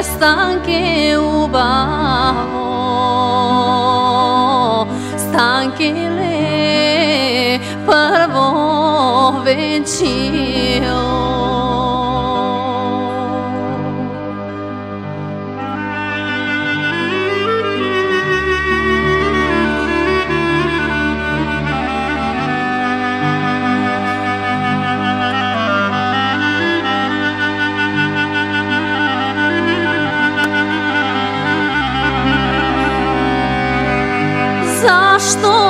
le, stanke ubavo Stanke le, prvo vencijo что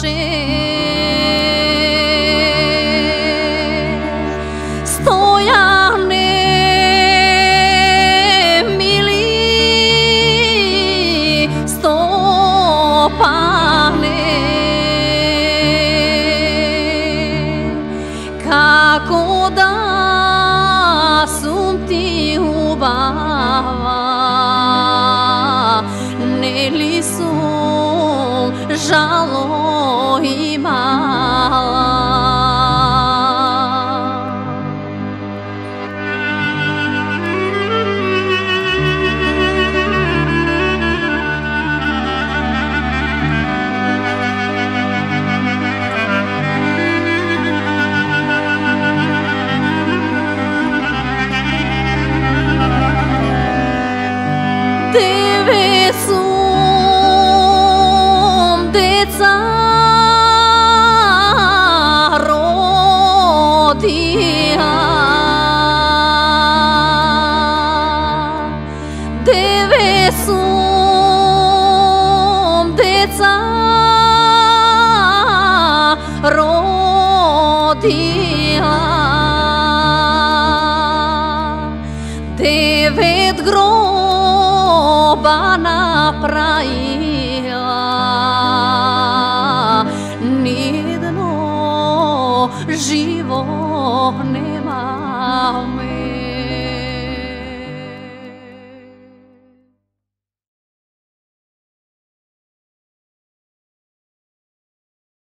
prva i vtora godina kako da sun ti ubava Jesús ใคร